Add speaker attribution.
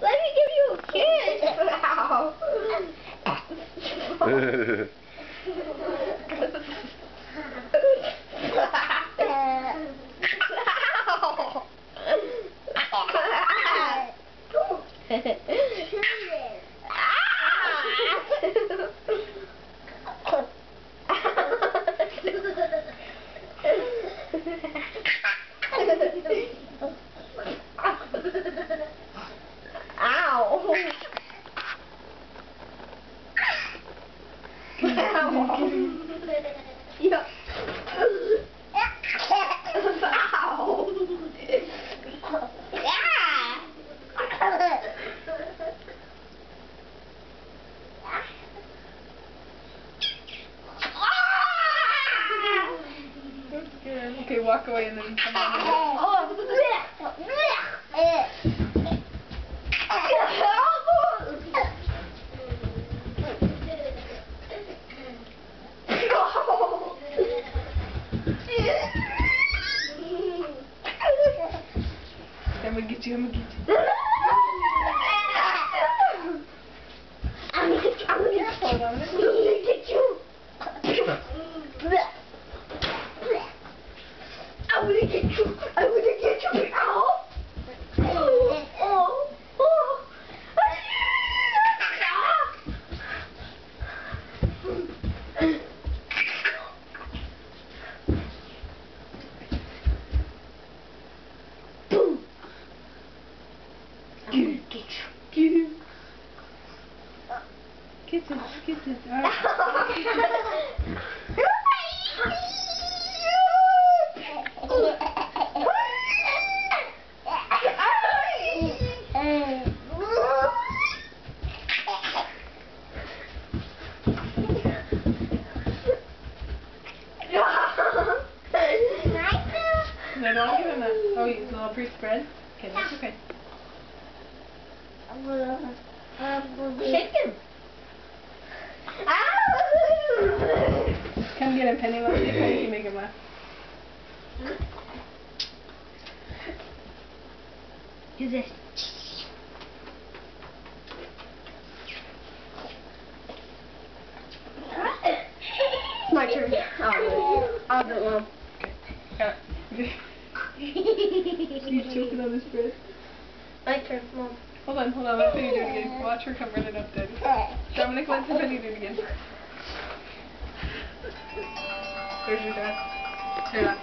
Speaker 1: Let me give you a kiss. Ow. Ow.
Speaker 2: Okay, walk away and then come on. Oh, I'm gonna get you, I'm gonna get you.
Speaker 1: I'm gonna get you. I'm gonna get you.
Speaker 2: Hold on.
Speaker 1: I'm gonna get you. I'm gonna get you. I'm gonna get you. Ow. Oh, oh, oh. Boom. I'm get you.
Speaker 2: Get him. Kisses, kisses. No, don't give that. Oh, you a little pre-spread? Okay, that's okay.
Speaker 1: Shake him.
Speaker 2: Come get him, Penny. Let's see if can make him laugh.
Speaker 1: Do this. My turn. Oh, I'll do it, Mom.
Speaker 2: Got it. He's choking on his bread.
Speaker 1: My turn, Mom.
Speaker 2: Hold on, hold on. Let Penny do it again. Watch her come running up dead. Dominic, let's see Penny do it again. There's your dad. Here.